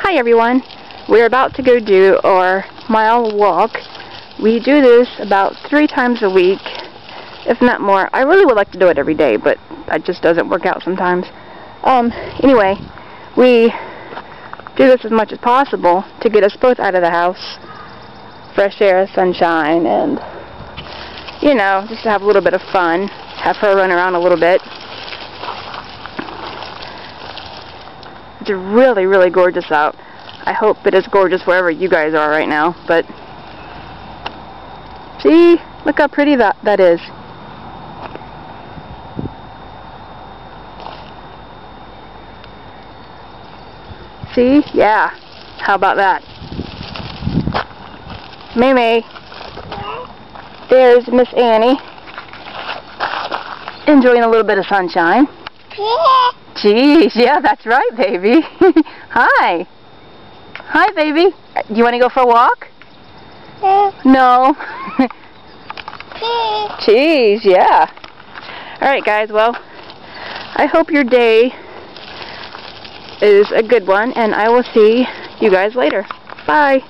Hi everyone. We're about to go do our mile walk. We do this about three times a week, if not more. I really would like to do it every day, but that just doesn't work out sometimes. Um, anyway, we do this as much as possible to get us both out of the house. Fresh air, sunshine, and, you know, just to have a little bit of fun. Have her run around a little bit. It's really, really gorgeous out. I hope it is gorgeous wherever you guys are right now, but see, look how pretty that, that is. See? Yeah. How about that? May There's Miss Annie. Enjoying a little bit of sunshine. Jeez, yeah, that's right, baby. Hi. Hi, baby. Do you want to go for a walk? No. Jeez, yeah. Alright, guys, well, I hope your day is a good one, and I will see you guys later. Bye.